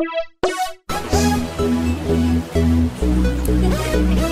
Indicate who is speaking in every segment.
Speaker 1: Thank you.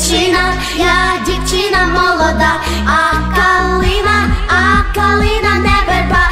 Speaker 1: дівчина, я дівчина молода, а калина, а калина не верба.